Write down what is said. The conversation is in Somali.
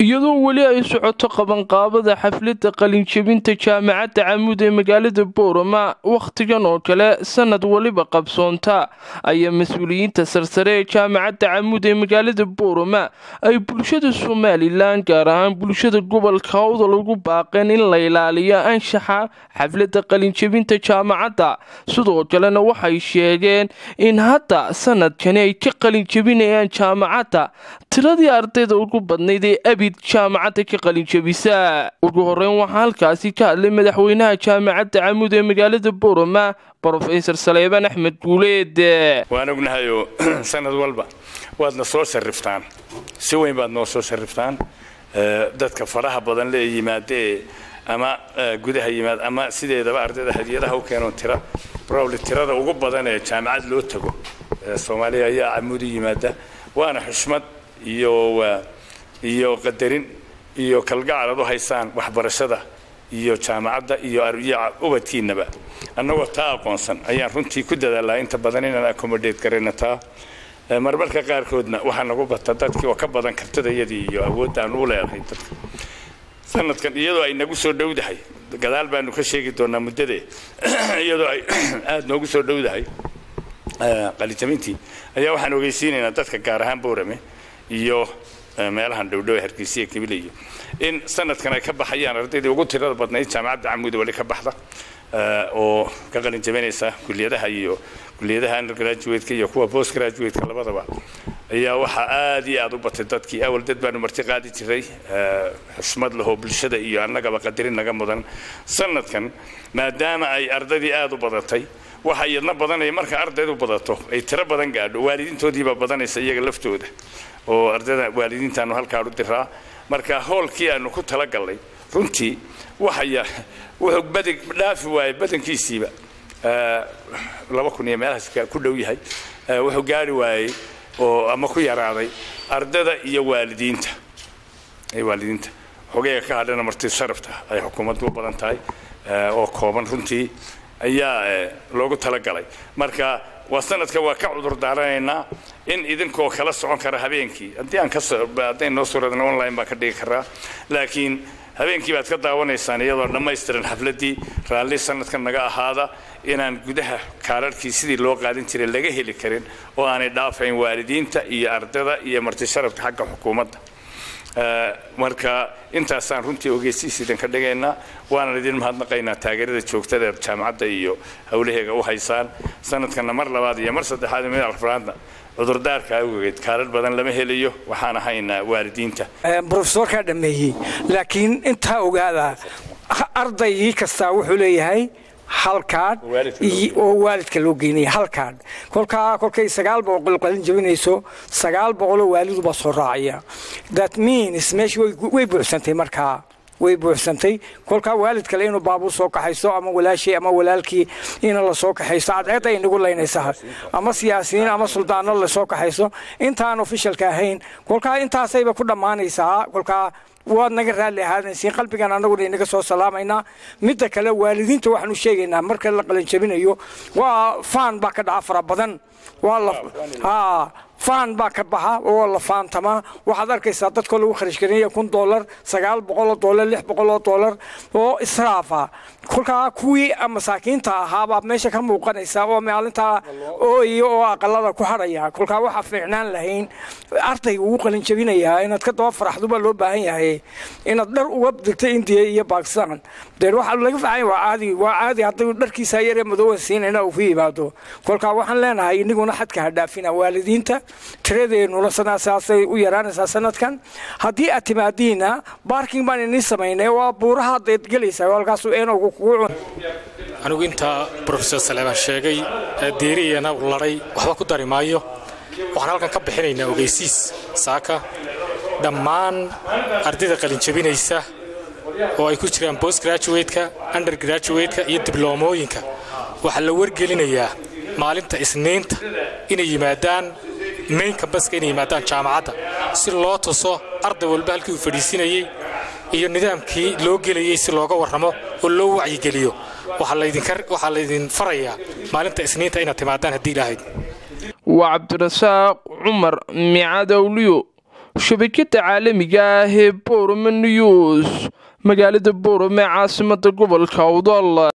iyadoo weli ay socoto qabanqaabada xafladda qalinjebinta jaamacadda camuud ee magaalada boorama wakhtigan oo kale sanad waliba qabsoonta ayaa mas'uuliyiinta sarsare ee jaamacadda camuud ee magaalada boorama ay bulshada somalilan gaar ahaan bulshada gobolka hawda lagu baaqeen in la ilaaliyo anshaxa xafladda qalinjebinta jaamacadda. Sidoo kalena waxay sheegeen in hadda sanadkani ay ka qalinjebinayaan jaamacadda tiradii ardayda ugu badnayd ee abid jaamacadda ka qalinjebisa ugu horeyn waxaa halkaasi ka hadlay madaxweynaha jaamacadda camuud ee magaalada boorama brofesor saleebaan axmed guuleed waan ognahayoo sanad walba waadna soo shariftaan si weyn baad noo soo shariftaan dadka faraha badan lee yimaadee ama gudaha yimaad ama sideedaba ardayda hadiyadaha u keeno tira probably tirada ugu badan ee jaamacad loo tago soomaaliya ayaa camuud u yimaada. Waana xushmad iyo iyo qadarin iyo kalgacal ad u haysaan waxbarashada iyo jaamacadda iyo ubadkiinaba annagoo taa aqoonsan ayaan runtii ku dadaalaa inta badan inaan accommodate garayna taa. Marmarka qaarkoodna waxaa nagu bata dadkii oo ka badan kartidayadii iyo awoodaan u leedahay dadka. Sanadkan iyadoo ay nagu soo dhowdahay gadaal baanu ka sheegi doonaa muddadee iyadoo ay aada noogu soo dhowdahay. Qalijabintii ayaa waxaan ogeysiinaynaa dadka gaar ahaan boorame iyo meelahan dhowdhow ee hargeysiya kabilayo in sanadkan ay ka baxayaan ardaydii ugu tirada badnayd jaamacadda camuuda wali ka baxda oo ka qalin jabinaysa kuliyadaha iyo kuliyadaha undergraduate-ka iyo kuwa post graduate-ka labadaba. Ayaa waxaa aad iyo aad u batay dadkii. Awal dad baanu marti qaadi jiray xushmad lahoo bulshada iyo annagaba qadarin naga mudan. Sanadkan maadaama ay ardaydii aad u badatay waxa iyadna badanaya marka ardaydu badato. Ay tiro badan gaadho. Waalidiintoodiibaa badanaysa iyaga laftooda. Oo ardayda waalidiintaanu halkaa u diraa. Marka hoolkii aanu ku talagallay runtii wuxuu dhaafi waayey badankiisiiba. Laba kun iyo meelahaas ku dhow yahay. Wuxuu gaari waayey oo ama ku yaraaday ardada iyo waalidiinta. Waalidiinta. Xogeega ka hadhana marti sharafta ay xukuumaddu u badan tahay. Oo kooban runtii ayaa loogu talagalay. Marka waa sanadka waa ka cudur daaranaynaa in idinkoo kala socon kara habeenkii. Haddii aan kahaddayn noo suradna online baan ka dhigi karaa laakiin habeenkii baad ka daawanaysaan iyadoo dhammaystiran xafladdii raalli sanadkan naga ahaada inaan gudaha kaararhkii sidii loo qaadin jiray laga heli karin oo aanay dhaafayn waalidiinta iyo ardada iyo marti sharafka xagga xukuumadda marka intaasaan runtii ogeysiis idinka dhigaynaa waanan idin mahadnaqaynaa taageerada joogtada ee jaamacadda iyo howlaheega u haysaan. Sanadkanna mar labaad iyo mar saddexaad mid alfraadna cudurdaarka awgeed kaarar badan lama helayo waxaan ahaynaa waalidiinta. Brofesorkaa dhammeeyey laakiin intaa ogaada ardaygii kastaa wuxuu leeyahay hal kaadh oo waalidka loo geynaya hal kaadh kolkaa kolkay sagaal boqol qalin jabinayso sagaal boqoloo waalidu baa soo raacaya. That means meesha way buuxsantay markaa way buuxsantay. Kolkaa waalid kale inuu baabuur soo kaxaysto ama walaashii ama walaalkii ina la soo kaxaysto cadceed ay nagu laynaysaa ama siyaasiyiin ama suldaano la soo kaxaysto intaan ofishalka ahayn kolkaa intaasayba ku dhammaanaysaa. Kolkaa waad naga raalli ahaadaysiin. Qalbigan annaguna inaga soo salaamaynaa. Midda kale waalidiinta waxaanu sheegaynaa marka la qalinjabinayo waa faan baa ka dhaca fara badan waa la faan baa ka baxa oo la faantamaa waxaad arkaysaa dadkoo lagu kharash garinaya kun dollar sagaal boqoloo dollar lix boqoloo dollar oo israafa. Kolkaa kuwii masaakiinta ahaabaa meesha ka muuqanaysa oo maalintaa ooyo oo aqalada ku hadhaya kolkaa waxaa fiicnaan lahayn. Ardayga ugu qalin jabinayaa inaad ka daba faraxdo baa loo baahan yahay. Inaad dhar uga digto indiya iyo bakistan dee waxaa laga fiican waa caadi waa caadi haddii dharkiisa yaree madoowa siinayna uu ku yimaado kolkaa waxaan leenahay iniguna xadka ha dhaafina waalidiinta tiradeennuna saasay u yaraanaysaa sanadkan. Haddii aad timaadiina baarking baan inin samaynay waa buuraha adeed gelaysaa halkaas eenowga kugu anigu intaa brofesor saleebaan sheegay deeriyana ladhay waxba ku dari maayo. Waxaan halkan ka bixinaynaa ogeysiis saaka. Dhammaan ardayda qalinjabinaysa oo ay ku jiraan bost graduwateka undergraduwateka iyo dibloomooyinka waxaa la wargelinayaa maalinta isniinta inay yimaadaan main kambaska inay yimaadaan jaamacadda. Si loo tuso arday walba halkii uu fadhiisinayey iyo nidaamkii loo gelayey si looga warramo oo loo wacyigeliyo waxaa laydin farayaa maalinta isniinta inaad timaadaan haddii ilaahayd waa cabdirasaaq cumar micadowliyo shabakada caalamiga ah ee borome news magaalada borome caasimada gobolka awdal